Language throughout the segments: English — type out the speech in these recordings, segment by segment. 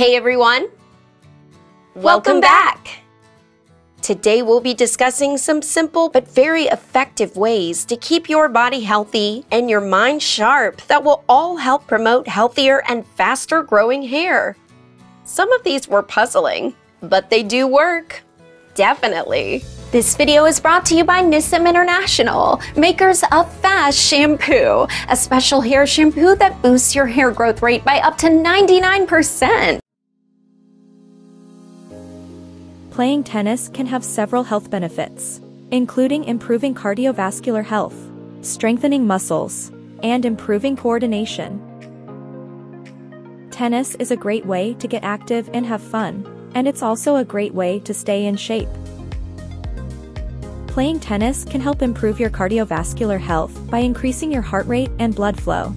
Hey everyone! Welcome back! Today we'll be discussing some simple but very effective ways to keep your body healthy and your mind sharp that will all help promote healthier and faster growing hair. Some of these were puzzling, but they do work. Definitely. This video is brought to you by Nisim International, makers of Fast Shampoo, a special hair shampoo that boosts your hair growth rate by up to 99%. Playing tennis can have several health benefits, including improving cardiovascular health, strengthening muscles, and improving coordination. Tennis is a great way to get active and have fun, and it's also a great way to stay in shape. Playing tennis can help improve your cardiovascular health by increasing your heart rate and blood flow.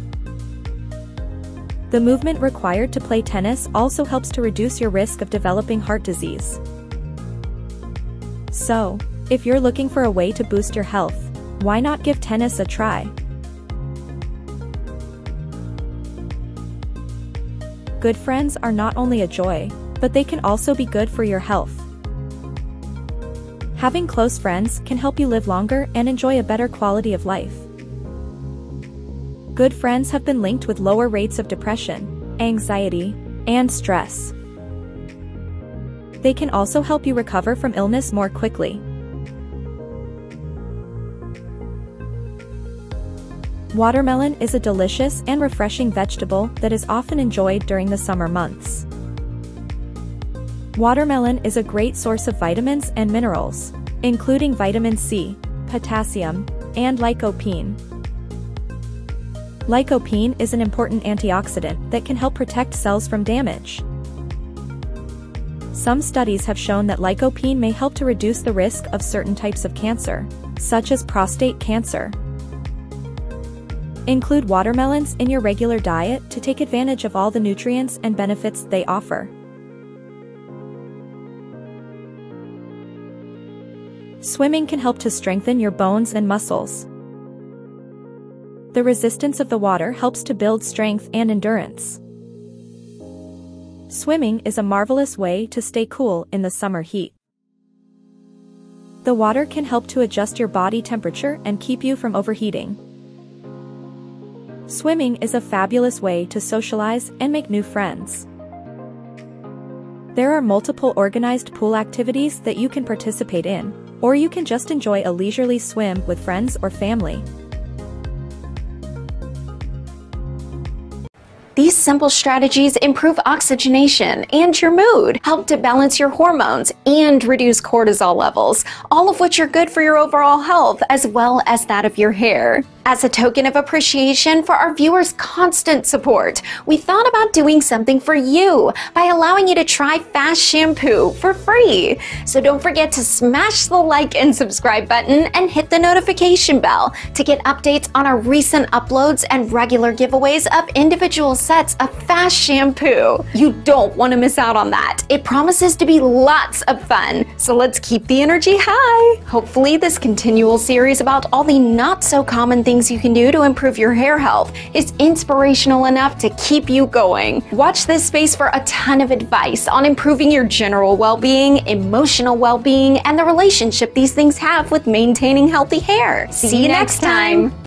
The movement required to play tennis also helps to reduce your risk of developing heart disease. So, if you're looking for a way to boost your health, why not give tennis a try? Good friends are not only a joy, but they can also be good for your health. Having close friends can help you live longer and enjoy a better quality of life. Good friends have been linked with lower rates of depression, anxiety, and stress. They can also help you recover from illness more quickly. Watermelon is a delicious and refreshing vegetable that is often enjoyed during the summer months. Watermelon is a great source of vitamins and minerals, including vitamin C, potassium, and lycopene. Lycopene is an important antioxidant that can help protect cells from damage. Some studies have shown that lycopene may help to reduce the risk of certain types of cancer, such as prostate cancer. Include watermelons in your regular diet to take advantage of all the nutrients and benefits they offer. Swimming can help to strengthen your bones and muscles. The resistance of the water helps to build strength and endurance. Swimming is a marvelous way to stay cool in the summer heat. The water can help to adjust your body temperature and keep you from overheating. Swimming is a fabulous way to socialize and make new friends. There are multiple organized pool activities that you can participate in, or you can just enjoy a leisurely swim with friends or family. These simple strategies improve oxygenation and your mood, help to balance your hormones, and reduce cortisol levels, all of which are good for your overall health as well as that of your hair. As a token of appreciation for our viewers' constant support, we thought about doing something for you by allowing you to try Fast Shampoo for free. So don't forget to smash the like and subscribe button and hit the notification bell to get updates on our recent uploads and regular giveaways of individual sets of Fast Shampoo. You don't want to miss out on that. It promises to be lots of fun. So let's keep the energy high. Hopefully this continual series about all the not so common things things you can do to improve your hair health is inspirational enough to keep you going. Watch this space for a ton of advice on improving your general well being, emotional well being, and the relationship these things have with maintaining healthy hair. See, See you next time. time.